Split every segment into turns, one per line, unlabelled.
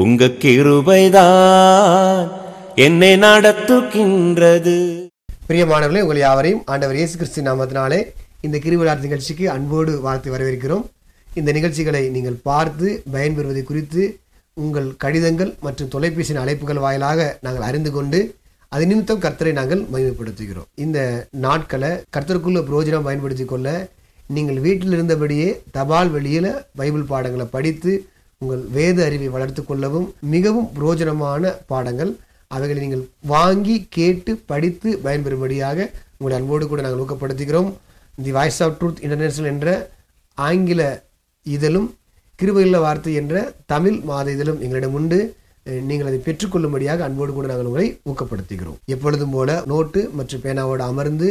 உங்க கிருபைதான் என்னை நடத்துகின்றது.
பிரியமானவர்களே உங்கள் யாவரையும் ஆண்டவர் இயேசு கிறிஸ்து நாமத்தினாலே இந்த கிருவிழா நிகழ்ச்சிக்கு அன்போடு வாழ்த்து வரவேற்கிறோம். இந்த நிகழ்ச்சிகளை நீங்கள் பார்த்து பயன்பெறுவதை குறித்து உங்கள் கடிதங்கள் மற்றும் தொலைபேசியின் அழைப்புகள் வாயிலாக நாங்கள் அறிந்து கொண்டு அது நிமித்தம் கர்த்தரை நாங்கள் மகிமைப்படுத்துகிறோம். இந்த நாட்களை கர்த்தருக்குள்ள புரோஜனம் பயன்படுத்தி கொள்ள நீங்கள் வீட்டில் இருந்தபடியே தபால் வெளியில் பைபிள் பாடங்களை படித்து உங்கள் வேத அறிவை வளர்த்து கொள்ளவும் மிகவும் பிரயோஜனமான பாடங்கள். அவைகளை நீங்கள் வாங்கி கேட்டு படித்து பயன்பெறும்படியாக உங்களை அன்போடு கூட நாங்கள் ஊக்கப்படுத்துகிறோம். The voice of truth international என்ற ஆங்கில இதழும் கிருபையுள்ள வார்த்தை என்ற தமிழ் மாத இதழும் எங்களிடம் உண்டு. நீங்கள் அதை பெற்றுக்கொள்ளும்படியாக அன்போடு கூட நாங்கள் உங்களை ஊக்கப்படுத்துகிறோம். எப்பொழுதும் போல நோட்டு மற்றும் பேனாவோடு அமர்ந்து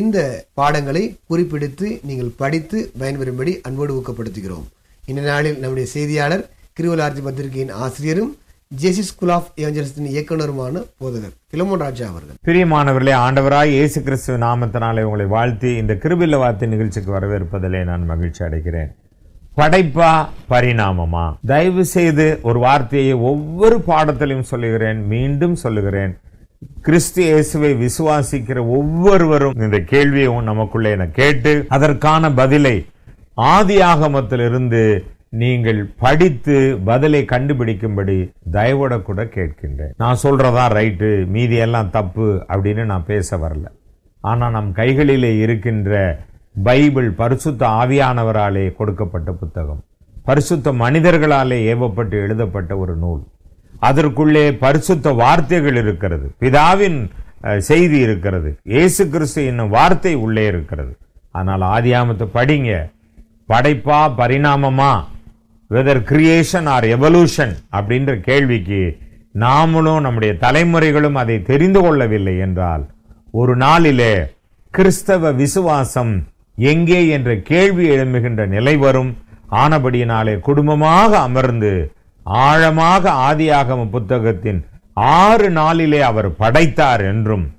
இந்த பாடங்களை குறிப்பிடுத்து நீங்கள் படித்து பயன்பெறும்படி அன்போடு ஊக்கப்படுத்துகிறோம். இந்த நாளில் நம்முடைய செய்தியாளர் கிருவலார்த்தி பத்திரிகையின் ஆசிரியரும் ஜேசி ஸ்கூல் ஆஃப் ஏஞ்சல்ஸின் இயக்குனருமான போதகர் பிலமோன் ராஜா அவர்கள்.
பிரியமானவர்களே ஆண்டவராய் இயேசு கிறிஸ்துவ நாமத்தினாலே உங்களை வாழ்த்தி இந்த கிருபில்ல வார்த்தை நிகழ்ச்சிக்கு வரவேற்பதிலே நான் மகிழ்ச்சி அடைகிறேன். படைப்பா பரிணாமமா? தயவு செய்து ஒரு வார்த்தையை ஒவ்வொரு பாடத்திலையும் சொல்லுகிறேன் மீண்டும் சொல்லுகிறேன். கிறிஸ்து இயேசுவை விசுவாசிக்கிற ஒவ்வொருவரும் இந்த கேள்வியை நமக்குள்ளே என கேட்டு அதற்கான பதிலை ஆதியாகமத்திலிருந்து நீங்கள் படித்து பதிலை கண்டுபிடிக்கும்படி தயவோட கூட கேட்கின்றேன். நான் சொல்றதா ரைட்டு மீதி எல்லாம் தப்பு அப்படின்னு நான் பேச வரல. ஆனால் நம் கைகளிலே இருக்கின்ற பைபிள் பரிசுத்த ஆவியானவராலே கொடுக்கப்பட்ட புத்தகம். பரிசுத்த மனிதர்களாலே ஏவப்பட்டு எழுதப்பட்ட ஒரு நூல். அதற்குள்ளே பரிசுத்த வார்த்தைகள் இருக்கிறது. பிதாவின் செய்தி இருக்கிறது. இயேசு கிறிஸ்து என்னும் வார்த்தை உள்ளே இருக்கிறது. ஆனால் ஆதியாமத்தை படிங்க. படைப்பா பரிணாமமா? வெதர் கிரியேஷன் ஆர் எவல்யூஷன் அப்படின்ற கேள்விக்கு நாமளும் நம்முடைய தலைமுறைகளும் அதை தெரிந்து கொள்ளவில்லை என்றால் ஒரு நாளிலே கிறிஸ்தவ விசுவாசம் எங்கே என்ற கேள்வி எழும்புகின்ற நிலை வரும். ஆனபடியினாலே குடும்பமாக அமர்ந்து ஆழமாக ஆதியாகம புத்தகத்தின் ஆறு நாளிலே அவர் படைத்தார் என்றும்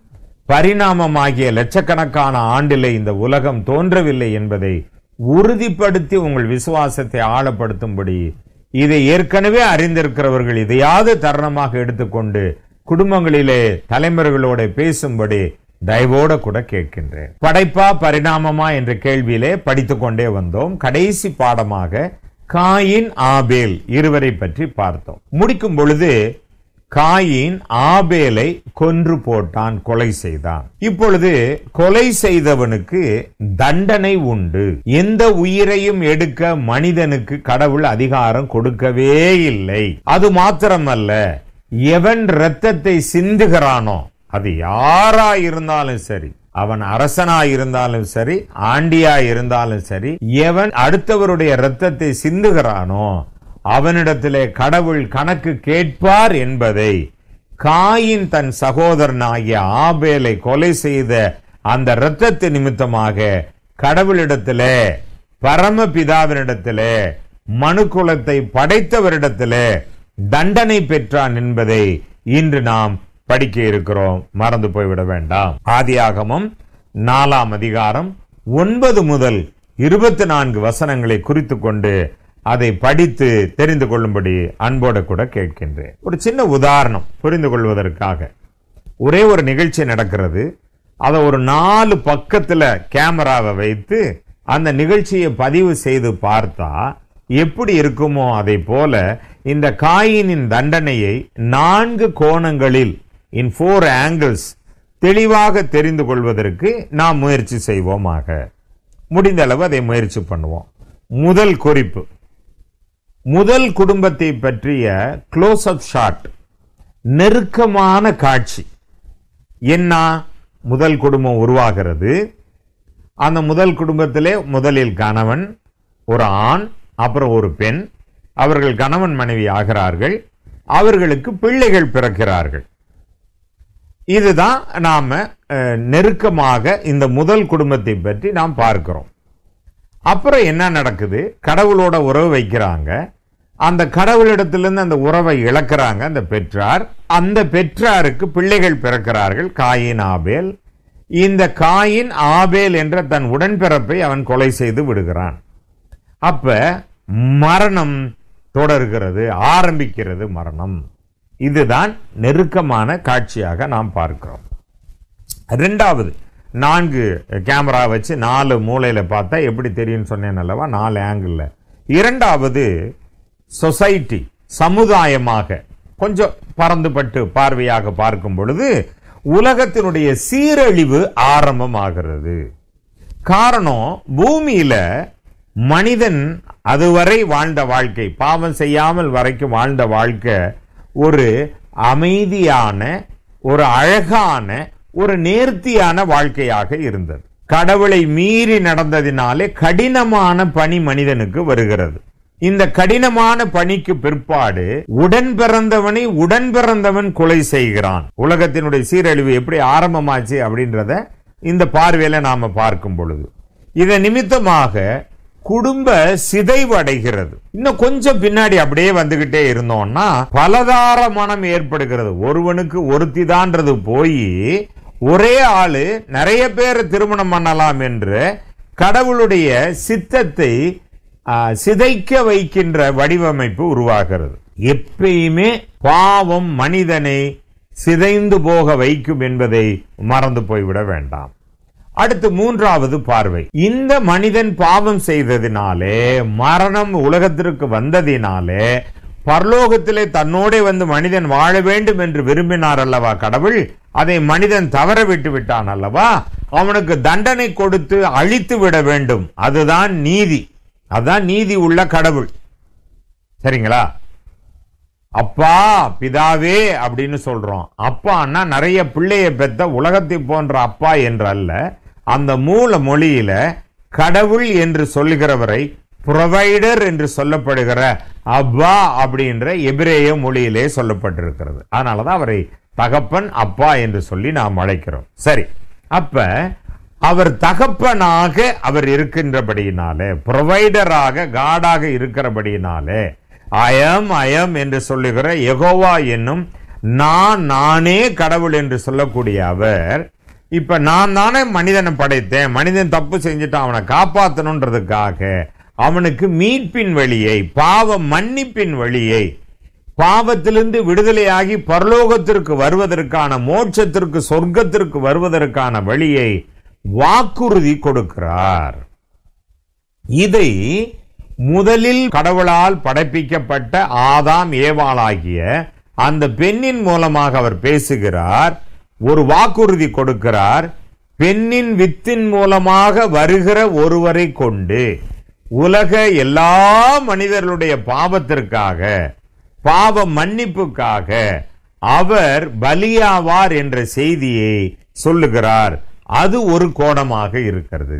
பரிணாமமாகிய லட்சக்கணக்கான ஆண்டிலே இந்த உலகம் தோன்றவில்லை என்பதை உறுதிப்படுத்தி உங்கள் விசுவாசத்தை ஆழப்படுத்தும்படி இதை ஏற்கனவே அறிந்திருக்கிறவர்கள் இதையாவது தருணமாக எடுத்துக்கொண்டு குடும்பங்களிலே தலைமுறைகளோட பேசும்படி தயவோட கூட கேட்கின்றேன். படைப்பா பரிணாமமா என்ற கேள்வியிலே படித்துக்கொண்டே வந்தோம். கடைசி பாடமாக காயின் ஆபேல் இருவரை பற்றி பார்த்தோம். முடிக்கும் பொழுது காயின் ஆபேலை கொன்று போட்டான் கொலை செய்தான். இப்பொழுது கொலை செய்தவனுக்கு தண்டனை உண்டு. எந்த உயிரையும் எடுக்க மனிதனுக்கு கடவுள் அதிகாரம் கொடுக்கவே இல்லை. அது மாத்திரமல்ல எவன் இரத்தத்தை சிந்துகிறானோ அது யாரா இருந்தாலும் சரி அவன் அரசனா இருந்தாலும் சரி ஆண்டியா இருந்தாலும் சரி எவன் அடுத்தவருடைய இரத்தத்தை சிந்துகிறானோ அவனிடத்திலே கடவுள் கணக்கு கேட்பார் என்பதை காயின் தன் சகோதரனாகிய ஆபேலை கொலை செய்த அந்த இரத்தத்து நிமித்தமாக கடவுளிடத்திலே பரமபிதாவினிடத்திலே மனுக்குலத்தை படைத்தவரிடத்திலே தண்டனை பெற்றான் என்பதை இன்று நாம் படிக்க இருக்கிறோம். மறந்து போய்விட வேண்டாம். ஆதியாகமம் நாலாம் அதிகாரம் ஒன்பது முதல் இருபத்தி நான்கு வசனங்களை குறித்து கொண்டு அதை படித்து தெரிந்து கொள்ளும்படி அன்போடு கூட கேட்கின்றேன். ஒரு சின்ன உதாரணம் புரிந்து கொள்வதற்காக. ஒரே ஒரு நிகழ்ச்சி நடக்கிறது. அதை ஒரு நாலு பக்கத்தில் கேமராவை வைத்து அந்த நிகழ்ச்சியை பதிவு செய்து பார்த்தா எப்படி இருக்குமோ அதை போல இந்த காயினின் தண்டனையை நான்கு கோணங்களில் இன் ஃபோர் ஆங்கிள்ஸ் தெளிவாக தெரிந்து கொள்வதற்கு நாம் முயற்சி செய்வோமாக. முடிந்த அளவு அதை முயற்சி பண்ணுவோம். முதல் குறிப்பு. முதல் குடும்பத்தை பற்றிய க்ளோஸ் அப் ஷாட் நெருக்கமான காட்சி. என்ன? முதல் குடும்பம் உருவாகிறது. அந்த முதல் குடும்பத்திலே முதலில் கணவன் ஒரு ஆண் அப்புறம் ஒரு பெண். அவர்கள் கணவன் மனைவி ஆகிறார்கள். அவர்களுக்கு பிள்ளைகள் பிறக்கிறார்கள். இதுதான் நாம் நெருக்கமாக இந்த முதல் குடும்பத்தை பற்றி நாம் பார்க்கிறோம். அப்புறம் என்ன நடக்குது? கடவுளோட உறவு வைக்கிறாங்க. அந்த கடவுளிடத்திலிருந்து அந்த உறவை இழக்கிறாங்க. அந்த பெற்றார் அந்த பெற்றாருக்கு பிள்ளைகள் பிறக்கிறார்கள் காயின் ஆபேல். இந்த காயின் ஆபேல் என்ற தன் உடன்பிறப்பை அவன் கொலை செய்து விடுகிறான். அப்ப மரணம் தொடர்கிறது ஆரம்பிக்கிறது மரணம். இதுதான் நெருக்கமான காட்சியாக நாம் பார்க்கிறோம். ரெண்டாவது நான்கு கேமரா வச்சு நாலு மூலையில் பார்த்தா எப்படி தெரியும்னு சொன்னேன் அல்லவா? நாலு ஆங்கிளில் இரண்டாவது சொசைட்டி சமுதாயமாக. கொஞ்சம் பறந்துபட்டு பார்வையாக பார்க்கும் பொழுது உலகத்தினுடைய சீரழிவு ஆரம்பமாகிறது. காரணம் பூமியில் மனிதன் அதுவரை வாழ்ந்த வாழ்க்கை பாவம் செய்யாமல் வரைக்கும் வாழ்ந்த வாழ்க்கை ஒரு அமைதியான ஒரு அழகான ஒரு நேர்த்தியான வாழ்க்கையாக இருந்தது. கடவுளை மீறி நடந்ததினாலே கடினமான பணி மனிதனுக்கு வருகிறது. இந்த கடினமான பணிக்கு பிற்பாடு உடன் பிறந்தவனை உடன் பிறந்தவன் கொலை செய்கிறான். உலகத்தினுடைய சீரழிவு எப்படி ஆரம்பமாச்சு அப்படின்றத இந்த பார்வையில நாம பார்க்கும் பொழுது. இதன் நிமித்தமாக குடும்ப சிதைவு அடைகிறது இன்னும் கொஞ்சம் பின்னாடி அப்படியே வந்துகிட்டே இருந்தோம்னா பலதார மனம் ஏற்படுகிறது. ஒருவனுக்கு ஒருத்திதான்றது போய் ஒரே ஆளு நிறைய பேர் திருமணம் பண்ணலாம் என்று கடவுளுடைய சித்தத்தை சிதைக்க வைக்கின்ற வடிவமைப்பு உருவாகிறது. எப்பயுமே பாவம் மனிதனை சிதைந்து போக வைக்கும் என்பதை மறந்து போய்விட வேண்டாம். அடுத்து மூன்றாவது பார்வை. இந்த மனிதன் பாவம் செய்ததினாலே மரணம் உலகத்திற்கு வந்ததினாலே பரலோகத்திலே தன்னோடே வந்து மனிதன் வாழ வேண்டும் என்று விரும்பினார் அல்லவா கடவுள்? அதை மனிதன் தவற விட்டு விட்டான் அல்லவா? அவனுக்கு தண்டனை கொடுத்து அழித்து விட வேண்டும். அதுதான் நீதி. அதுதான் நீதி உள்ள கடவுள். சரிங்களா? அப்பா பிதாவே அப்படின்னு சொல்றோம். அப்பான்னா நிறைய பிள்ளைய பெத்த உலகத்தை போன்ற அப்பா என்று அல்ல அந்த மூல மொழியில கடவுள் என்று சொல்லுகிறவரை புரொவைடர் என்று சொல்லப்படுகிற அப்பா அப்படின்ற எபிரேய மொழியிலே சொல்லப்பட்டிருக்கிறது. அதனாலதான் அவரை தகப்பன் அப்பா என்று சொல்லி நாம் அழைக்கிறோம். சரி அப்ப அவர் தகப்பனாக அவர் இருக்கின்றபடியினாலே புரொவைடராக காடாக இருக்கிறபடியினாலே அயம் அயம் என்று சொல்லுகிற எகோவா என்னும் நான் நானே கடவுள் என்று சொல்லக்கூடிய அவர் இப்ப நான் தானே மனிதனை படைத்தேன். மனிதன் தப்பு செஞ்சுட்டு அவனை காப்பாற்றணுன்றதுக்காக அவனுக்கு மீட்பின் வழியை பாவ மன்னிப்பின் வழியை பாவத்திலிருந்து விடுதலையாகி பரலோகத்திற்கு வருவதற்கான மோட்சத்திற்கு சொர்க்கத்திற்கு வருவதற்கான வழியை வாக்குறுதி கொடுக்கிறார். இதை முதலில் கடவுளால் படைப்பிக்கப்பட்ட ஆதாம் ஏவாளாகிய அந்த பெண்ணின் மூலமாக அவர் பேசுகிறார். ஒரு வாக்குறுதி கொடுக்கிறார் பெண்ணின் வித்தின் மூலமாக வருகிற ஒருவரை கொண்டு உலக எல்லா மனிதர்களுடைய பாவத்திற்காக பாவ மன்னிப்புக்காக அவர் பலியாவார் என்ற செய்தியை சொல்லுகிறார். அது ஒரு கோணமாக இருக்கிறது.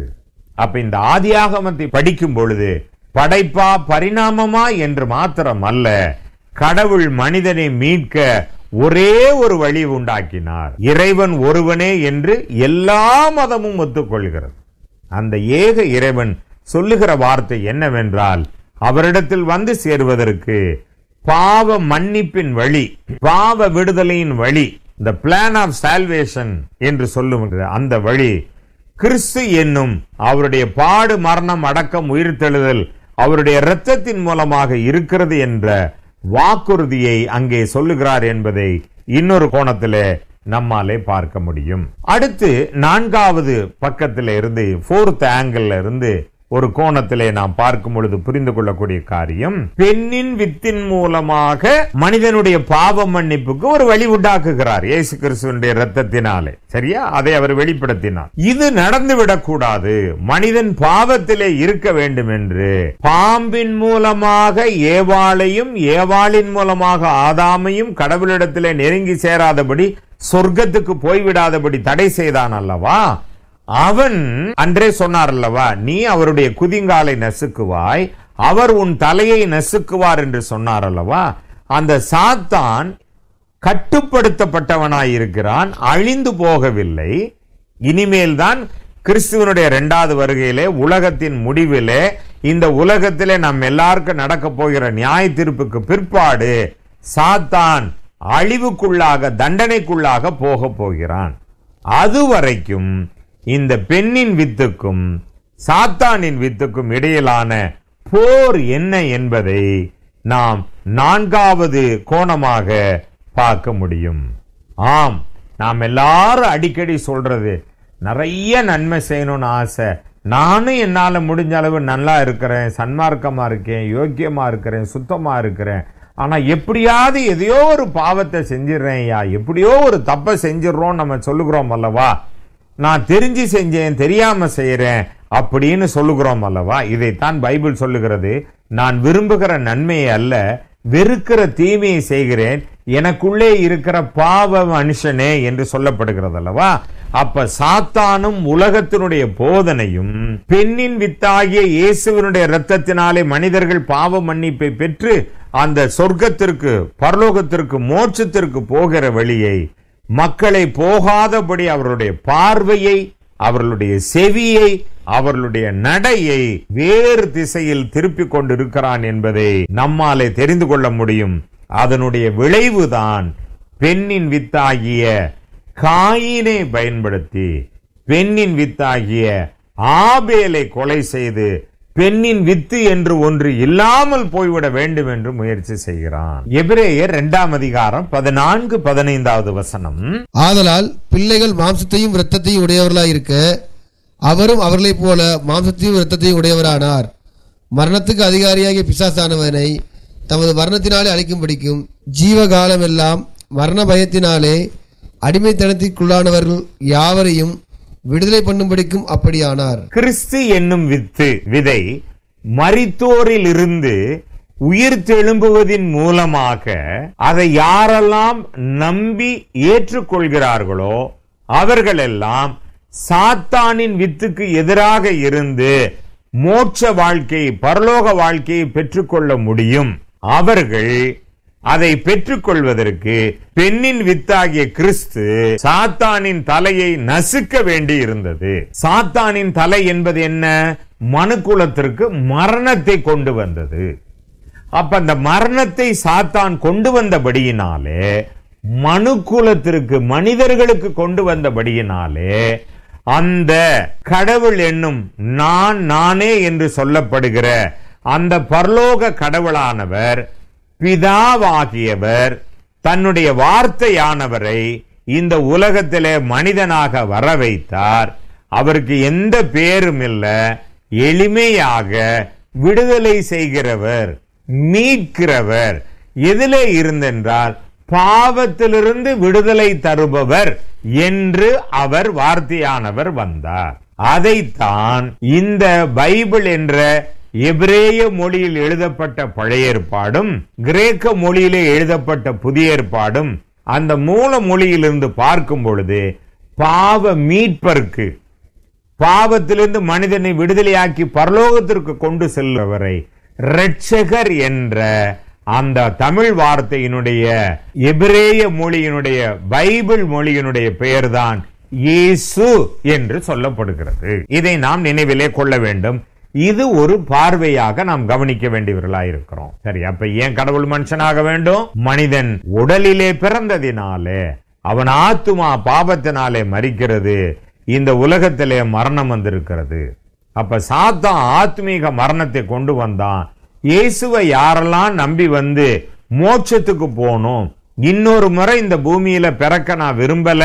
அப்ப இந்த ஆதியாகமத்தை படிக்கும் பொழுது படைப்பா பரிணாமமா என்று மாத்திரம் அல்ல கடவுள் மனிதனை மீட்க ஒரே ஒரு வழி உண்டாக்கினார். இறைவன் ஒருவனே என்று எல்லா மதமும் ஒத்துக்கொள்கிறது. அந்த ஏக இறைவன் சொல்லுகிற வார்த்தை என்னவென்றால் அவரிடத்தில் வந்து சேருவதற்கு பாவ மன்னிப்பின் வழி பாவ விடுதலையின் வழி இந்த பிளான் ஆஃப் சால்வேஷன் என்று சொல்லுகிற அந்த வழி கிறிஸ்து என்னும் அவருடைய பாடு மரணம் அடக்கம் உயிர்த்தெழுதல் அவருடைய இரத்தத்தின் மூலமாக இருக்கிறது என்ற வாக்குறுதியை அங்கே சொல்லுகிறார் என்பதை இன்னொரு கோணத்திலே நம்மாலே பார்க்க முடியும். அடுத்து நான்காவது பக்கத்தில் இருந்து ஃபோர்த் ஆங்கிள் இருந்து ஒரு கோணத்திலே நாம் பார்க்கும் பொழுது புரிந்து கொள்ளக்கூடிய காரியம் பெண்ணின் வித்தின் மூலமாக மனிதனுடைய பாவ மன்னிப்புக்கு ஒரு வழி உண்டாக்குகிறார் இயேசு கிறிஸ்துவனுடைய ரத்தத்தினாலே சரியா? அதை அவர் வெளிப்படுத்தினார். இது நடந்துவிடக் கூடாது மனிதன் பாவத்திலே இருக்க வேண்டும் என்று. பாம்பின் மூலமாக ஏவாளையும் ஏவாளின் மூலமாக ஆதாமையும் கடவுளிடத்திலே நெருங்கி சேராதபடி சொர்க்கத்துக்கு போய்விடாதபடி தடை செய்தான் அல்லவா? அவன் அன்றே சொன்னார் அல்லவா நீ அவருடைய குதிங்காலை நசுக்குவாய் அவர் உன் தலையை நசுக்குவார் என்று சொன்னார் அல்லவா அந்த சாத்தான் கட்டுப்படுத்தப்பட்டவனாய் இருக்கிறான் அழிந்து போகவில்லை. இனிமேல் தான் கிறிஸ்துவனுடைய இரண்டாவது வருகையிலே உலகத்தின் முடிவிலே இந்த உலகத்திலே நம் எல்லாருக்கும் நடக்க போகிற நியாய தீர்ப்புக்கு பிற்பாடு சாத்தான் அழிவுக்குள்ளாக தண்டனைக்குள்ளாக போக போகிறான். அதுவரைக்கும் இந்த பெண்ணின் வித்துக்கும் சாத்தானின் வித்துக்கும் இடையிலான போர் என்ன என்பதை நாம் நான்காவது கோணமாக பார்க்க முடியும். ஆம் நாம் எல்லாரும் அடிக்கடி சொல்றது நிறைய நன்மை செய்யணும்னு ஆசை. நானும் என்னால் முடிஞ்ச அளவு நல்லா இருக்கிறேன் சன்மார்க்கமாக இருக்கேன் யோக்கியமாக இருக்கிறேன் சுத்தமாக இருக்கிறேன். ஆனால் எப்படியாவது எதையோ ஒரு பாவத்தை செஞ்சிடுறேன் ஐயா எப்படியோ ஒரு தப்பை செஞ்சிடுறோம் நம்ம சொல்லுகிறோம் அல்லவா? நான் தெரிஞ்சு செஞ்சேன் தெரியாம செய்யறேன் அப்படின்னு சொல்லுகிறோம் அல்லவா? இதைத்தான் பைபிள் சொல்லுகிறது. நான் விரும்புகிற நன்மையை அல்ல வெறுக்கிற தீமையை செய்கிறேன். எனக்குள்ளே இருக்கிற பாவ மனுஷனே என்று சொல்லப்படுகிறது அல்லவா? அப்ப சாத்தானும் உலகத்தினுடைய போதனையும் பெண்ணின் வித்தாகிய இயேசுவினுடைய இரத்தத்தினாலே மனிதர்கள் பாவ மன்னிப்பை பெற்று அந்த சொர்க்கத்திற்கு பரலோகத்திற்கு மோட்சத்திற்கு போகிற வழியை மக்களை போகாதபடி அவர்களுடைய பார்வையை அவர்களுடைய செவியை அவர்களுடைய நடையை வேறு திசையில் திருப்பிக் கொண்டிருக்கிறான் என்பதை நம்மாலே தெரிந்து கொள்ள முடியும். அதனுடைய விளைவுதான் பெண்ணின் வித்தாகிய காயினை பயன்படுத்தி பெண்ணின் வித்தாகிய ஆபேலை கொலை செய்து பெண்ணின் வித்து என்று ஒன்று இல்லாமல் போய்விட வேண்டும் என்று முயற்சி செய்கிறான். எபிரேயர் இரண்டாம் அதிகாரம் பதினான்கு பதினைந்தாவது வசனம்.
ஆதலால் பிள்ளைகள் மாம்சத்தையும் இரத்தத்தையும் உடையவர்களாய் இருக்க அவரும் அவர்களைப் போல மாம்சத்தையும் இரத்தத்தையும் உடையவரானார். மரணத்துக்கு அதிகாரியாகிய பிசாசானவனை தமது மரணத்தினாலே அழிக்கும்படிக்கும் ஜீவகாலமெல்லாம் மரண பயத்தினாலே அடிமைத்தனத்திற்குள்ளானவர்கள் யாவரையும் விடுதலை பண்ணும்படிக்கும் அப்படியானார்.
கிறிஸ்து என்னும் வித்து விதை மரித்தோரில் இருந்து உயிர் தெழும்புவதின் மூலமாக அதை யாரெல்லாம் நம்பி ஏற்றுக்கொள்கிறார்களோ அவர்களெல்லாம் சாத்தானின் வித்துக்கு எதிராக இருந்து மோட்ச வாழ்க்கை பரலோக வாழ்க்கையை பெற்றுக்கொள்ள முடியும். அவர்கள் அதை பெற்றுக்கொள்வதற்கு பெண்ணின் வித்தாகிய கிறிஸ்து சாத்தானின் தலையை நசுக்க வேண்டி இருந்தது சாத்தானின் தலை என்பது என்ன? மனுக்குலத்திற்கு மரணத்தை கொண்டு வந்தது. அப்ப அந்த மரணத்தை சாத்தான் கொண்டு வந்தபடியினாலே மனுக்குலத்திற்கு மனிதர்களுக்கு கொண்டு வந்தபடியினாலே அந்த கடவுள் என்னும் நான் நானே என்று சொல்லப்படுகிற அந்த பரலோக கடவுளானவர் பிதாவாகியவர் தன்னுடைய வார்த்தையானவரை இந்த உலகத்திலே மனிதனாக வர வைத்தார் அவருக்கு எந்த பேரும் இல்ல. எளிமையாக விடுதலை செய்கிறவர் மீட்கிறவர். எதிலே இருந்தென்றால் பாவத்திலிருந்து விடுதலை தருபவர் என்று அவர் வார்த்தையானவர் வந்தார். அதைத்தான் இந்த பைபிள் என்ற எபிரேய மொழியில் எழுதப்பட்ட பழைய ஏற்பாடும் கிரேக்க மொழியிலே எழுதப்பட்ட புதிய ஏற்பாடும் அந்த மூல மொழியிலிருந்து பார்க்கும் பொழுது பாவ மீட்பருக்கு பாவத்திலிருந்து மனிதனை விடுதலையாக்கி பரலோகத்திற்கு கொண்டு செல்பவரை ரட்சகர் என்ற அந்த தமிழ் வார்த்தையினுடைய எபிரேய மொழியினுடைய பைபிள் மொழியினுடைய பெயர்தான் இயேசு என்று சொல்லப்படுகிறது. இதை நாம் நினைவிலே கொள்ள வேண்டும். இது ஒரு பார்வையாக நாம் கவனிக்க வேண்டியவர்களாயிருக்கிறோம். சரி அப்ப ஏன் கடவுள் மனுஷனாக வேண்டும்? மனிதன் உடலிலே பிறந்ததினாலே அவன் ஆத்துமா பாபத்தினாலே மறிக்கிறது இந்த உலகத்திலே மரணம் வந்திருக்கிறது. அப்ப சாத்தான் ஆத்மீக மரணத்தை கொண்டு வந்தான். இயேசுவை யாரெல்லாம் நம்பி வந்து மோட்சத்துக்கு போகணும் இன்னொரு முறை இந்த பூமியில பிறக்க நான் விரும்பல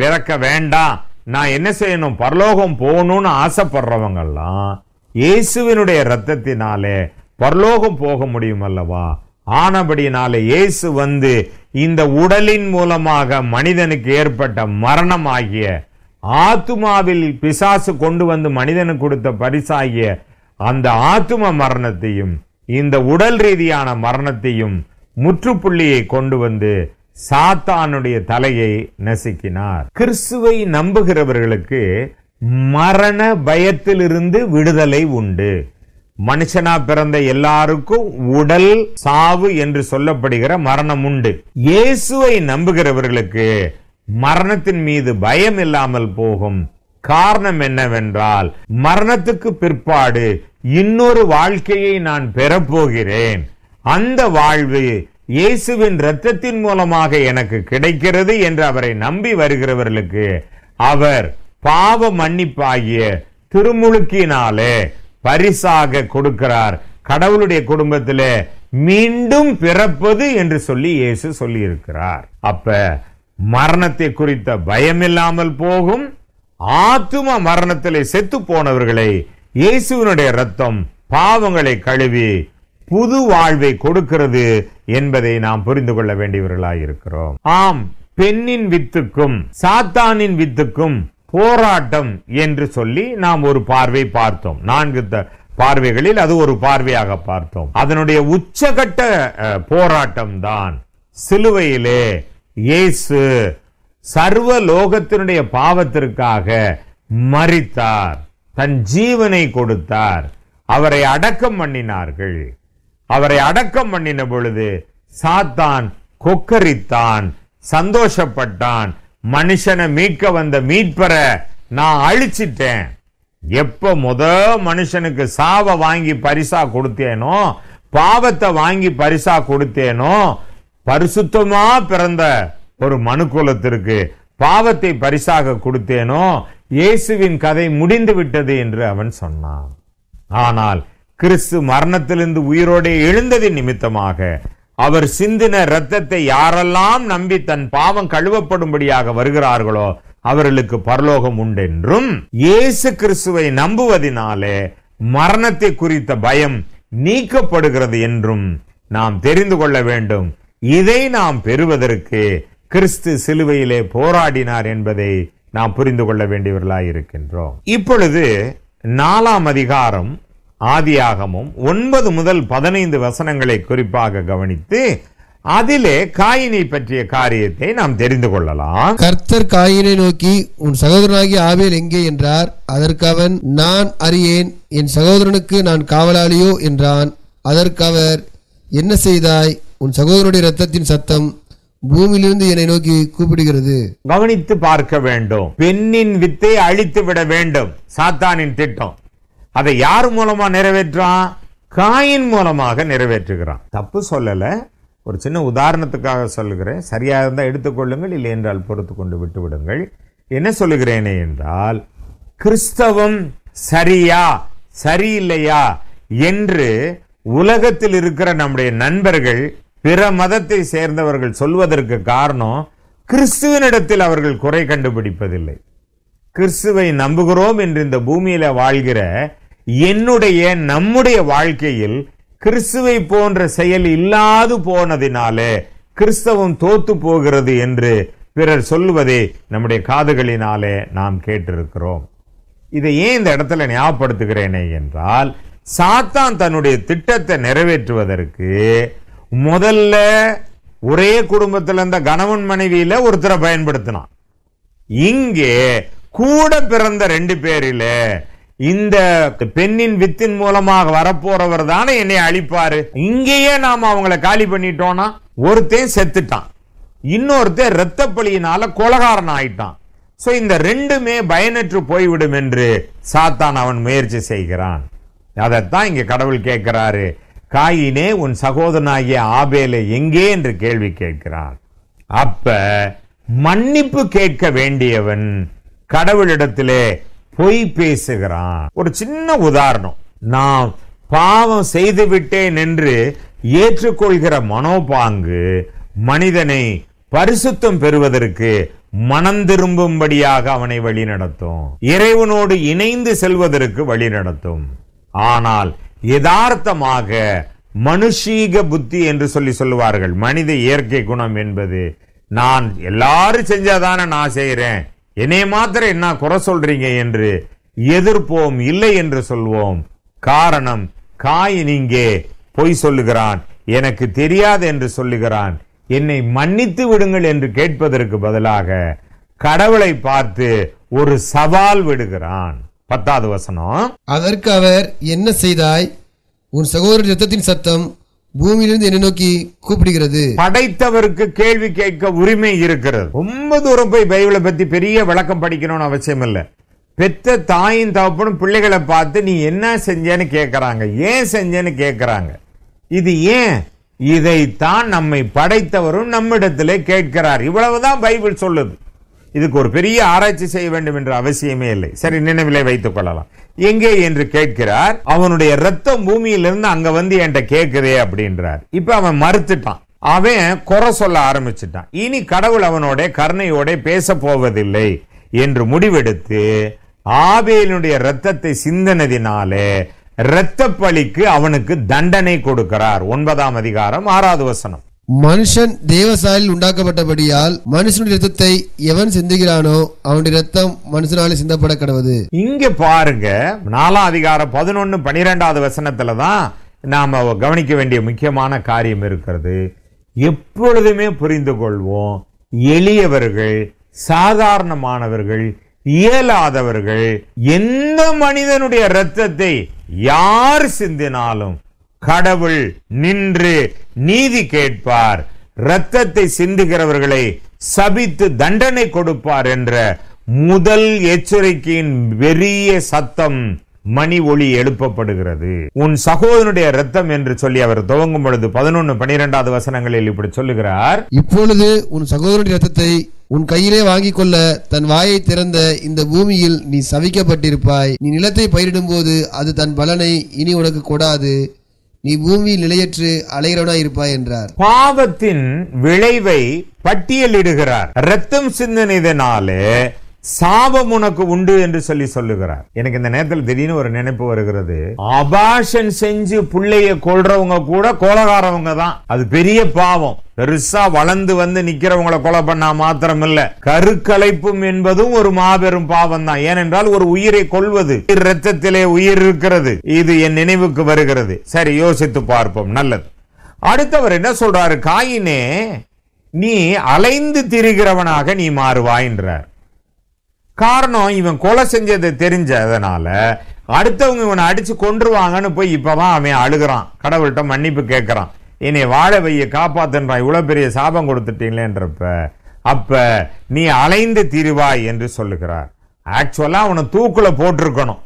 பிறக்க வேண்டாம் நான் என்ன செய்யணும் பரலோகம் போகணும்னு ஆசைப்படுறவங்கெல்லாம் இயேசுவினுடைய ரத்தத்தினாலே பரலோகம் போக முடியும் அல்லவா ஆனபடினாலே இயேசு வந்து இந்த உடலின் மூலமாக மனிதனுக்கு ஏற்பட்ட மரணம் ஆகிய ஆத்துமாவில் பிசாசு கொண்டு வந்து மனிதனுக்கு கொடுத்த பரிசாகிய அந்த ஆத்தும மரணத்தையும் இந்த உடல் ரீதியான மரணத்தையும் முற்றுப்புள்ளியை கொண்டு வந்து சாத்தானுடைய தலையை நசுக்கினார். கிறிஸ்துவை நம்புகிறவர்களுக்கு மரண பயத்திலிருந்து விடுதலை உண்டு. மனுஷனா பிறந்த எல்லாருக்கும் உடல் சாவு என்று சொல்லப்படுகிற மரணம் உண்டு. இயேசுவை நம்புகிறவர்களுக்கு மரணத்தின் மீது பயம் இல்லாமல் போகும். காரணம் என்னவென்றால் மரணத்துக்கு பிற்பாடு இன்னொரு வாழ்க்கையை நான் பெறப்போகிறேன். அந்த வாழ்வு இயேசுவின் இரத்தத்தின் மூலமாக எனக்கு கிடைக்கிறது என்று அவரை நம்பி வருகிறவர்களுக்கு அவர் பாவ மன்னிப்பாகிய திருமுழுக்கினாலே பரிசாக கொடுக்கிறார். கடவுளுடைய குடும்பத்திலே மீண்டும் பிறப்பது என்று சொல்லி இயேசு சொல்லி இருக்கிறார் அப்ப மரணத்தை குறித்த பயம் இல்லாமல் போகும். ஆத்தும மரணத்திலே செத்து போனவர்களை இயேசுவினுடைய ரத்தம் பாவங்களை கழுவி புது வாழ்வை கொடுக்கிறது என்பதை நாம் புரிந்து கொள்ள வேண்டியவர்களாய் இருக்கிறோம் ஆம் பெண்ணின் வித்துக்கும் சாத்தானின் வித்துக்கும் போராட்டம் என்று சொல்லி நாம் ஒரு பார்வை பார்த்தோம். நான்கு த- பார்வைகளில் அது ஒரு பார்வையாக பார்த்தோம். அதனுடைய உச்சகட்ட போராட்டம் தான் சிலுவையிலே இயேசு சர்வ லோகத்தினுடைய பாவத்திற்காக மறித்தார் தன் ஜீவனை கொடுத்தார். அவரை அடக்கம் பண்ணினார்கள். அவரை அடக்கம் பண்ணின பொழுது சாத்தான் கொக்கரித்தான் சந்தோஷப்பட்டான். மனுஷனை மீட்க வந்த மீட்பரை நான் அழிச்சிட்டேன். எப்ப முத மனுஷனுக்கு சாவை வாங்கி பரிசா கொடுத்தேனோ பாவத்தை வாங்கி பரிசா கொடுத்தேனோ பரிசுத்தமா பிறந்த ஒரு மனுக்குலத்திற்கு பாவத்தை பரிசாக கொடுத்தேனோ இயேசுவின் கதை முடிந்து விட்டது என்று அவன் சொன்னான். ஆனால் கிறிஸ்து மரணத்திலிருந்து உயிரோடே எழுந்ததின் நிமித்தமாக அவர் சிந்தின இரத்தத்தை யாரெல்லாம் நம்பி தன் பாவம் கழுவப்படும்படியாக வருகிறார்களோ அவர்களுக்கு பரலோகம் உண்டென்றும் இயேசு கிறிஸ்துவை நம்புவதினாலே மரணத்தை குறித்த பயம் நீக்கப்படுகிறது என்றும் நாம் தெரிந்து கொள்ள வேண்டும். இதை நாம் பெறுவதற்கு கிறிஸ்து சிலுவையிலே போராடினார் என்பதை நாம் புரிந்து கொள்ள வேண்டியவர்களாய் இருக்கின்றோம் இப்பொழுது நாலாம் அதிகாரம் ஆதியாகமும் ஒன்பது முதல் பதினைந்து வசனங்களை குறிப்பாக கவனித்து அதிலே காயினை பற்றிய காரியத்தை நாம் தெரிந்து கொள்ளலாம்.
கர்த்தர் காயினை நோக்கி உன் சகோதரனாகிய ஆபேல் எங்கே? என்றார். அதற்கு அவன் நான் அறியேன் என் சகோதரனுக்கு நான் காவலாளியோ? என்றான். அதற்கு அவர் என்ன செய்தாய்? உன் சகோதரனுடைய இரத்தத்தின் சத்தம் பூமியிலிருந்து என்னை நோக்கி கூப்பிடுகிறது.
கவனித்து பார்க்க வேண்டும். பெண்ணின் வித்தை அழித்து விட வேண்டும். சாத்தானின் திட்டம். அதை யார் மூலமா நிறைவேற்றான் காயின் மூலமாக நிறைவேற்றுகிறான். தப்பு சொல்லல. ஒரு சின்ன உதாரணத்துக்காக சொல்லுகிறேன். சரியாக இருந்தால் எடுத்துக்கொள்ளுங்கள் இல்லை என்றால் பொறுத்து கொண்டு விட்டுவிடுங்கள் என்ன சொல்லுகிறேனே என்றால் கிறிஸ்தவம் சரியா சரியில்லையா என்று உலகத்தில் இருக்கிற நம்முடைய நண்பர்கள் பிற மதத்தை சேர்ந்தவர்கள் சொல்வதற்கு காரணம் கிறிஸ்துவனிடத்தில் அவர்கள் குறை கண்டுபிடிப்பதில்லை. கிறிஸ்துவை நம்புகிறோம் என்று இந்த பூமியில் வாழ்கிற என்னுடைய நம்முடைய வாழ்க்கையில் கிறிஸ்துவை போன்ற செயல் இல்லாது போனதினாலே கிறிஸ்தவம் தோத்து போகிறது என்று பிறர் சொல்லுவதை நம்முடைய காதுகளினாலே நாம் கேட்டிருக்கிறோம். இதை ஏன் இந்த இடத்துல ஞாபகப்படுத்துகிறேனே என்றால் சாத்தான் தன்னுடைய திட்டத்தை நிறைவேற்றுவதற்கு முதல்ல ஒரே குடும்பத்தில் இருந்த கணவன் மனைவியில ஒருத்தரை பயன்படுத்தினான். இங்கே கூட பிறந்த ரெண்டு பேரில இந்த பெண்ணின் வித்தின் மூலமாக வரப்போறவர் தானே என்னை அழிப்பாரு? இங்கேயே நாம அவங்கள காலி பண்ணிட்டோம்னா ஒருத்தன் செத்துட்டான். இன்னொருத்தன் பலியினால கொலகாரன் ஆயிட்டான். சோ இந்த ரெண்டுமே பயனற்று போய்விடும் என்று சாத்தான் அவன் முயற்சி செய்கிறான். அதைத்தான் இங்க கடவுள் கேட்கிறாரு. காயினே உன் சகோதரனாகிய ஆபேலை எங்கே என்று கேள்வி கேட்கிறான். அப்ப மன்னிப்பு கேட்க வேண்டியவன் கடவுளிடத்திலே பொய் பேசுகிறான். ஒரு சின்ன உதாரணம். நான் பாவம் செய்து விட்டேன் என்று ஏற்றுக்கொள்கிற மனோபாங்கு மனிதனை பரிசுத்தம் பெறுவதற்கு மனம் திரும்பும்படியாக அவனை வழிநடத்தும். இறைவனோடு இணைந்து செல்வதற்கு வழிநடத்தும். ஆனால் யதார்த்தமாக மனுஷீக புத்தி என்று சொல்லி சொல்லுவார்கள். மனித இயற்கை குணம் என்பது. நான் எல்லாரும் செஞ்சாதானே நான் செய்கிறேன் என்னை மாத்திரம் என்ன குறை சொல்றீங்க என்று எதிர்ப்போம் இல்லை என்று சொல்வோம். காரணம் காயின் இங்கே பொய் சொல்லுகிறான். எனக்கு தெரியாது என்று சொல்லுகிறான். என்னை மன்னித்து விடுங்கள் என்று கேட்பதற்கு பதிலாக கடவுளை பார்த்து ஒரு சவால் விடுகிறான். பத்தாவது வசனம்.
அதற்கு அவர் என்ன செய்தாய்? உன் சகோதரர் யுத்தத்தின் சத்தம் பூமியிலிருந்து என்ன நோக்கி கூப்பிடுகிறது.
படைத்தவருக்கு கேள்வி கேட்க உரிமை இருக்கிறது. ரொம்ப தூரம் போய் பைபிளை பத்தி பெரிய விளக்கம் படிக்கணும்னு அவசியம் இல்லை. பெத்த தாயின் தகப்பனும் பிள்ளைகளை பார்த்து நீ என்ன செஞ்சேன்னு கேட்கறாங்க ஏன் செஞ்சேன்னு கேட்கறாங்க இது ஏன்? இதைத்தான் நம்மை படைத்தவரும் நம்மிடத்திலே கேட்கிறார். இவ்வளவுதான் பைபிள் சொல்லுது. இதுக்கு ஒரு பெரிய ஆராய்ச்சி செய்ய வேண்டும் என்ற அவசியமே இல்லை. சரி நினைவிலே வைத்துக் கொள்ளலாம். எங்கே என்று கேட்கிறார் அவனுடைய ரத்தம் பூமியிலிருந்து அங்க வந்து என்கிட்ட கேட்குதே அப்படின்றார். இப்ப அவன் மறுத்துட்டான். அவன் குறை சொல்ல ஆரம்பிச்சிட்டான். இனி கடவுள் அவனோட கருணையோட பேச போவதில்லை என்று முடிவெடுத்து ஆபேலினுடைய ரத்தத்தை சிந்தனதினாலே இரத்தப்பழிக்கு அவனுக்கு தண்டனை கொடுக்கிறார். ஒன்பதாம் அதிகாரம் ஆறாவது வசனம்.
மனுஷன் தேவசாலில் உண்டாக்கப்பட்டபடியால் மனுஷனுடைய ரத்தத்தை எவன் சிந்துகிறானோ அவனுடைய ரத்தம் மனுஷனாலே சிந்தப்பட கடவுது.
இங்க பாருங்க நாலாம் அதிகாரம் பதினொன்னு பனிரெண்டாவது வசனத்துல தான் நாம கவனிக்க வேண்டிய முக்கியமான காரியம் இருக்கிறது. எப்பொழுதுமே புரிந்து கொள்வோம் எளியவர்கள் சாதாரணமானவர்கள் இயலாதவர்கள் எந்த மனிதனுடைய ரத்தத்தை யார் சிந்தினாலும் கடவுள் நின்று நீதி கேட்பார். இரத்தத்தை சிந்துகிறவர்களை சபித்து தண்டனை கொடுப்பார் என்ற முதல் எச்சரிக்கையின் பெரிய சத்தம் மணி ஒளி எழுப்பப்படுகிறது. உன் சகோதரனுடைய ரத்தம் என்று சொல்லி அவர் துவங்கும் பொழுது பதினொன்னு பனிரெண்டாவது வசனங்களில் இப்படி சொல்லுகிறார்.
இப்பொழுது உன் சகோதரனுடைய ரத்தத்தை உன் கையிலே வாங்கிக் கொள்ள தன் வாயை திறந்த இந்த பூமியில் நீ சவிக்கப்பட்டிருப்பாய். நீ நிலத்தை பயிரிடும்போது அது தன் பலனை இனி உனக்கு கொடாது. நீ பூமியில் நிலையற்று அலைகிறவனாய் இருப்பாய் என்றார்.
பாவத்தின் விளைவை பட்டியலிடுகிறார். ரத்தம் சிந்தனைதனாலே சாபம் உனக்கு உண்டு என்று சொல்லி சொல்லுகிறார். எனக்கு இந்த நேரத்தில் திடீர்னு ஒரு நினைப்பு வருகிறது. அபாஷன் செஞ்சு புள்ளைய கொல்றவங்க கூட கோலகாரவங்க தான். அது பெரிய பாவம். பெருசா வளர்ந்து வந்து நிக்கிறவங்களை கொலை பண்ணா மாத்திரம் இல்ல கருக்கலைப்பும் என்பதும் ஒரு மாபெரும் பாவம் தான். ஏனென்றால் ஒரு உயிரை கொல்வது இரத்தத்திலே உயிர் இருக்கிறது. இது என் நினைவுக்கு வருகிறது. சரி யோசித்து பார்ப்போம். நல்லது. அடுத்தவர் என்ன சொல்றாரு? காயினே நீ அலைந்து திரிகிறவனாக நீ மாறுவாயின்றார். காரணம் இவன் கொலை செஞ்சதை தெரிஞ்சதுனால அடுத்தவங்க இவனை அடிச்சு கொண்டுருவாங்கன்னு போய் இப்பதான் அவன் அழுகிறான். கடவுள்கிட்ட மன்னிப்பு கேட்கறான் என்னை வாழ வைய காப்பாத்துன்றான். இவ்வளவு பெரிய சாபம் கொடுத்துட்டீங்களேன்றப்ப அப்ப நீ அலைந்து திரிவாய் என்று சொல்லுகிறார். ஆக்சுவலா அவனை தூக்குல போட்டிருக்கணும்.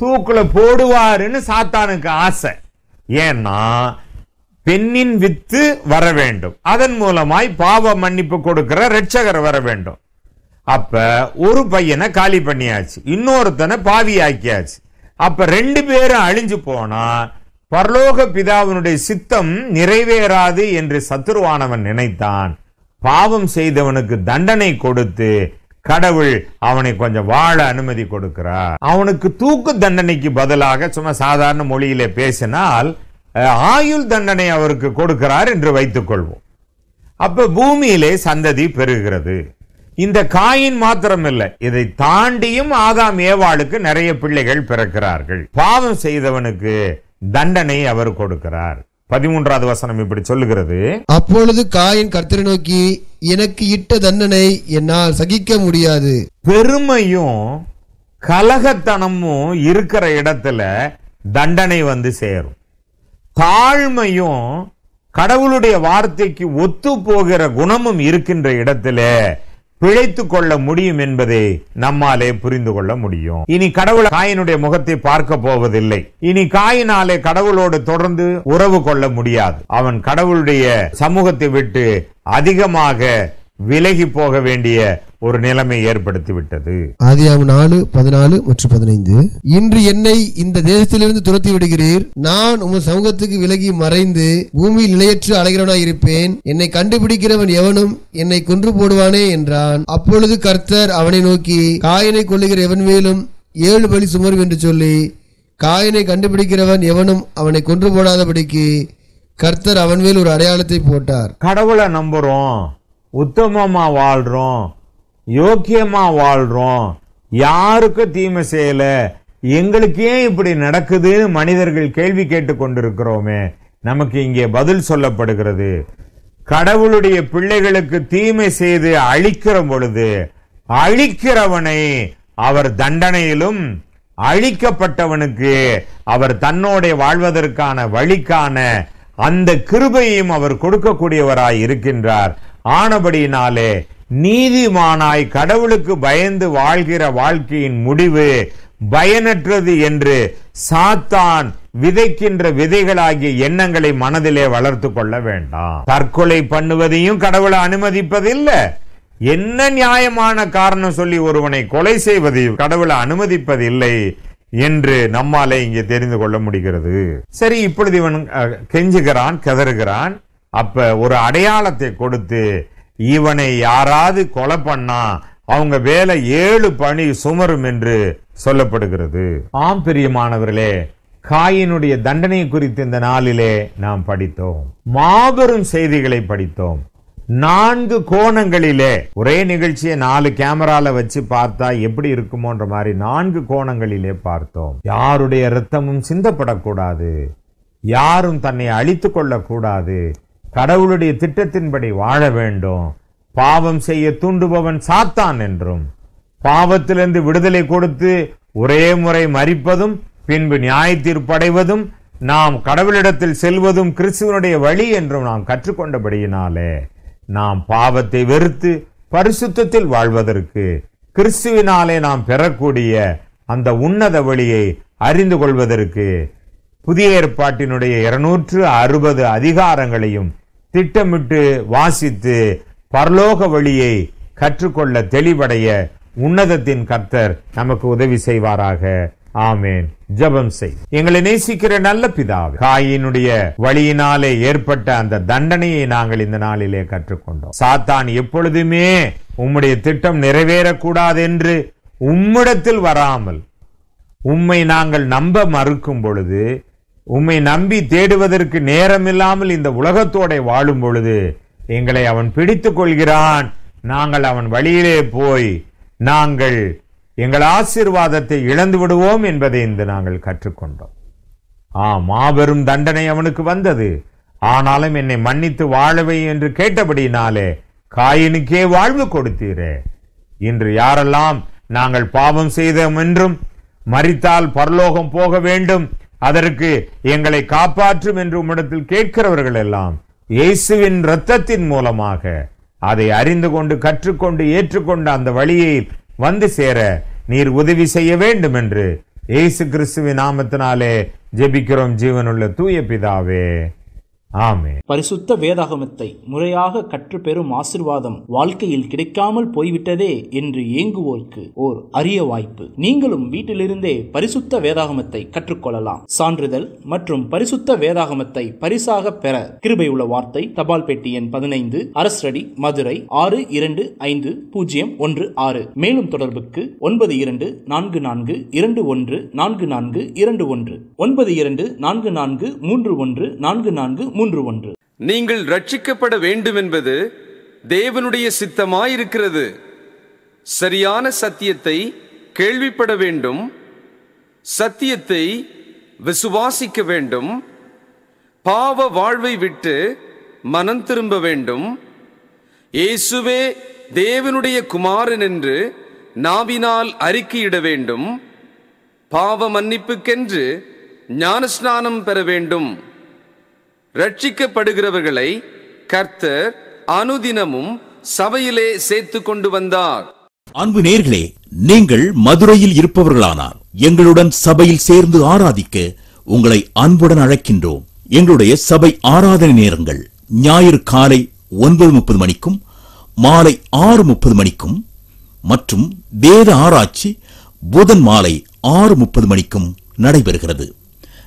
தூக்குல போடுவாருன்னு சாத்தானுக்கு ஆசை. ஏன்னா பெண்ணின் வித்து வர வேண்டும். அதன் மூலமாய் பாவ மன்னிப்பு கொடுக்கிற ரட்சகர் வர வேண்டும். அப்ப ஒரு பையனை காலி பண்ணியாச்சு இன்னொருத்தனை பாவி ஆக்கியாச்சு அப்ப ரெண்டு பேரும் அழிஞ்சு போனா பரலோக பிதாவினுடைய சித்தம் நிறைவேறாது என்று சத்துருவானவன் நினைத்தான். பாவம் செய்தவனுக்கு தண்டனை கொடுத்து கடவுள் அவனை கொஞ்சம் வாழ அனுமதி கொடுக்கிறார். அவனுக்கு தூக்கு தண்டனைக்கு பதிலாக சும்மா சாதாரண மொழியில பேசினால் ஆயுள் தண்டனை அவருக்கு கொடுக்கிறார் என்று வைத்துக் கொள்வோம் அப்ப பூமியிலே சந்ததி பெறுகிறது. இந்த காயின் மாத்திரமில்லை. இதை தாண்டியும் ஆதாம் ஏவாளுக்கு நிறைய பிள்ளைகள் பிறக்கிறார்கள். பாவம் செய்தவனுக்கு தண்டனை அவர் கொடுக்கிறார். பதிமூன்றாவது வசனம் இப்படி சொல்லுகிறது.
அப்பொழுது காயின் கர்த்தரை நோக்கி எனக்கு இட்ட தண்டனை என்னால் சகிக்க முடியாது.
பெருமையும் கலகத்தனமும் இருக்கிற இடத்துல தண்டனை வந்து சேரும். தாழ்மையும் கடவுளுடைய வார்த்தைக்கு ஒத்து போகிற குணமும் இருக்கின்ற இடத்துல பிழைத்து கொள்ள முடியும் என்பதை நம்மாலே புரிந்து கொள்ள முடியும். இனி கடவுள் காயினுடைய முகத்தை பார்க்க போவதில்லை. இனி காயினாலே கடவுளோடு தொடர்ந்து உறவு கொள்ள முடியாது. அவன் கடவுளுடைய சமூகத்தை விட்டு அதிகமாக விலகி போக வேண்டிய ஒரு நிலைமை ஏற்படுத்தி விட்டது
ஆதியாம் நாலு பதினாலு மற்றும் பதினைந்து. இன்று என்னை இந்த தேசத்திலிருந்து துரத்தி விடுகிறீர். நான் உமது சமூகத்துக்கு விலகி மறைந்து பூமியில் நிலையற்று அலைகிறவனாய் இருப்பேன். என்னை கண்டுபிடிக்கிறவன் எவனும் என்னை கொன்று போடுவானே என்றான். அப்பொழுது கர்த்தர் அவனை நோக்கி காயனை கொள்ளுகிற எவன் மேலும் ஏழு பலி சுமரும் என்று சொல்லி காயனை கண்டுபிடிக்கிறவன் எவனும் அவனை கொன்று போடாதபடிக்கு கர்த்தர் அவன் மேல் ஒரு அடையாளத்தை போட்டார்.
கடவுளை நம்புறோம். உத்தமமாக வாழ்கிறோம் யோக்கியமாக வாழ்கிறோம் யாருக்கும் தீமை செய்யலை எங்களுக்கு ஏன் இப்படி நடக்குதுன்னு மனிதர்கள் கேள்வி கேட்டு கொண்டிருக்கிறோமே நமக்கு இங்கே பதில் சொல்லப்படுகிறது. கடவுளுடைய பிள்ளைகளுக்கு தீமை செய்து அழிக்கிற பொழுது அழிக்கிறவனை அவர் தண்டனையிலும் அழிக்கப்பட்டவனுக்கு அவர் தன்னோட வாழ்வதற்கான வழிக்கான அந்த கிருபையும் அவர் கொடுக்கக்கூடியவராய் இருக்கின்றார். ஆனபடியினாலே நீதிமானாய் கடவுளுக்கு பயந்து வாழ்கிற வாழ்க்கையின் முடிவு பயனற்றது என்று சாத்தான் விதைக்கின்ற விதைகளாகிய எண்ணங்களை மனதிலே வளர்த்து கொள்ள வேண்டாம். தற்கொலை பண்ணுவதையும் கடவுளை அனுமதிப்பதில்லை. என்ன நியாயமான காரணம் சொல்லி ஒருவனை கொலை செய்வதையும் கடவுளை அனுமதிப்பதில்லை என்று நம்மாலே இங்கே தெரிந்து கொள்ள முடிகிறது. சரி இப்பொழுது இவன் அஹ், கெஞ்சுகிறான் கதறுகிறான். அப்ப ஒரு அடையாளத்தை கொடுத்து இவனை யாராவது கொலை பண்ணா அவங்க வேலை ஏழு பணி சுமரும் என்று சொல்லப்படுகிறது. ஆம் பிரியமானவர்களே காயினுடைய தண்டனை குறித்து இந்த நாளிலே நாம் படித்தோம். மாபெரும் செய்திகளை படித்தோம். நான்கு கோணங்களிலே ஒரே நிகழ்ச்சியை நாலு கேமரால வச்சு பார்த்தா எப்படி இருக்குமோன்ற மாதிரி நான்கு கோணங்களிலே பார்த்தோம். யாருடைய இரத்தமும் சிந்தப்படக்கூடாது. யாரும் தன்னை அழித்து கொள்ளக்கூடாது. கடவுளுடைய திட்டத்தின்படி வாழ வேண்டும். பாவம் செய்ய தூண்டுபவன் சாத்தான் என்றும் பாவத்திலிருந்து விடுதலை கொடுத்து ஒரே முறை மறிப்பதும் பின்பு நியாய தீர்ப்படைவதும் நாம் கடவுளிடத்தில் செல்வதும் கிறிஸ்துவனுடைய வழி என்றும் நாம் கற்றுக்கொண்டபடியினாலே நாம் பாவத்தை வெறுத்து பரிசுத்தத்தில் வாழ்வதற்கு கிறிஸ்துவினாலே நாம் பெறக்கூடிய அந்த உன்னத வழியை அறிந்து கொள்வதற்கு புதிய ஏற்பாட்டினுடைய இருநூற்று அறுபது அதிகாரங்களையும் திட்டமிட்டு வாசித்து பரலோக வழியை கற்றுக்கொள்ள தெளிவடைய உன்னதத்தின் கர்த்தர் நமக்கு உதவி செய்வாராக. ஆமேன். ஜெபம் செய். எங்களை நேசிக்கிற நல்ல பிதாவே காயினுடைய வழியினாலே ஏற்பட்ட அந்த தண்டனையை நாங்கள் இந்த நாளிலே கற்றுக்கொண்டோம். சாத்தான் எப்பொழுதுமே உம்முடைய திட்டம் நிறைவேறக்கூடாது என்று உம்மிடத்தில் வராமல் உம்மை நாங்கள் நம்ப மறுக்கும் பொழுது உம்மை நம்பி தேடுவதற்கு நேரமில்லாமல் இந்த உலகத்தோட வாழும் பொழுது எங்களை அவன் பிடித்துக் கொள்கிறான். நாங்கள் அவன் வழியிலே போய் நாங்கள் எங்கள் ஆசீர்வாதத்தை இழந்து விடுவோம் என்பதை இன்று நாங்கள் கற்றுக்கொண்டோம். ஆ மாபெரும் தண்டனை அவனுக்கு வந்தது. ஆனாலும் என்னை மன்னித்து வாழவை என்று கேட்டபடியினாலே காயினுக்கே வாழ்வு கொடுத்தீரே. இன்று யாரெல்லாம் நாங்கள் பாவம் செய்தோம் என்றும் மறித்தால் பரலோகம் போக வேண்டும் அதற்கு எங்களை காப்பாற்றும் என்று உம்மிடத்தில் கேட்கிறவர்கள் எல்லாம் இயேசுவின் இரத்தத்தின் மூலமாக அதை அறிந்து கொண்டு கற்றுக்கொண்டு ஏற்றுக்கொண்டு அந்த வழியை வந்து சேர நீர் உதவி செய்ய வேண்டும் என்று இயேசு கிறிஸ்துவின் நாமத்தினாலே ஜெபிக்கிறோம் ஜீவனுள்ள தூய பிதாவே. ஆமே
பரிசுத்த வேதாகமத்தை முறையாக கற்றுப்பெறும் ஆசிர்வாதம் வாழ்க்கையில் கிடைக்காமல் போய்விட்டதே என்று ஏங்குவோருக்கு ஓர் அரிய வாய்ப்பு. நீங்களும் வீட்டிலிருந்தே பரிசுத்த வேதாகமத்தை கற்றுக்கொள்ளலாம். சான்றிதழ் மற்றும் பரிசுத்த வேதாகமத்தை பரிசாக பெற கிருபை உள்ள வார்த்தை தபால் பெட்டி எண் பதினைந்து அரசடி மதுரை ஆறு இரண்டு ஐந்து பூஜ்ஜியம் ஒன்று ஆறு. மேலும் தொடர்புக்கு ஒன்பது இரண்டு நான்கு நான்கு இரண்டு ஒன்று நான்கு நான்கு இரண்டு ஒன்று. ஒன்பது இரண்டு நான்கு நான்கு மூன்று ஒன்று நான்கு நான்கு மூன்று ஒன்று.
நீங்கள் ரட்சிக்கப்பட வேண்டும் என்பது தேவனுடைய சித்தமாயிருக்கிறது. சரியான சத்தியத்தை கேள்விப்பட வேண்டும். சத்தியத்தை விசுவாசிக்க வேண்டும். பாவ வாழ்வை விட்டு மனம் திரும்ப வேண்டும். இயேசுவே தேவனுடைய குமாரன் என்று நாவினால் அறிக்கையிட வேண்டும். பாவ மன்னிப்புக்கென்று ஞானஸ்நானம் பெற வேண்டும். ரட்சிக்கப்படுகிறவர்களை கர்த்தர் அனுதினமும் சபையிலே சேர்த்து கொண்டு வந்தார்.
அன்பு நேர்களே நீங்கள் மதுரையில் இருப்பவர்களானார் எங்களுடன் சபையில் சேர்ந்து ஆராதிக்க உங்களை அன்புடன் அழைக்கின்றோம். எங்களுடைய சபை ஆராதனை நேரங்கள் ஞாயிறு காலை ஒன்பது முப்பது மணிக்கும் மாலை ஆறு முப்பது மணிக்கும் மற்றும் வேத ஆராய்ச்சி புதன் மாலை ஆறு முப்பது மணிக்கும் நடைபெறுகிறது.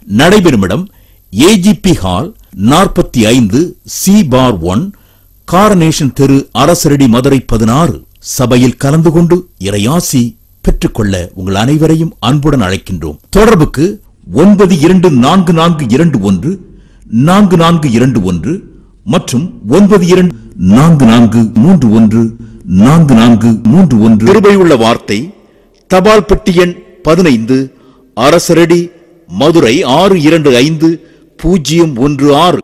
நடைபெறும் இடம் ஏஜிபி ஹால் நாற்பத்தி ஐந்து சி பார் ஒன் காரனேஷன் தெரு அரசரடி மதுரை பதினாறு சபையில் கலந்து கொண்டு இறையாசி பெற்றுக்கொள்ள உங்கள் அனைவரையும் அன்புடன் அழைக்கின்றோம். தொடர்புக்கு ஒன்பது இரண்டு நான்கு நான்கு இரண்டு ஒன்று நான்கு நான்கு இரண்டு ஒன்று மற்றும் ஒன்பது இரண்டு நான்கு நான்கு மூன்று ஒன்று நான்கு நான்கு மூன்று ஒன்று. கிருபையுள்ள வார்த்தை தபால் பெட்டி எண் பதினைந்து அரசரடி மதுரை ஆறு இரண்டு ஐந்து பூஜ்ஜியம் ஒன்று ஆறு.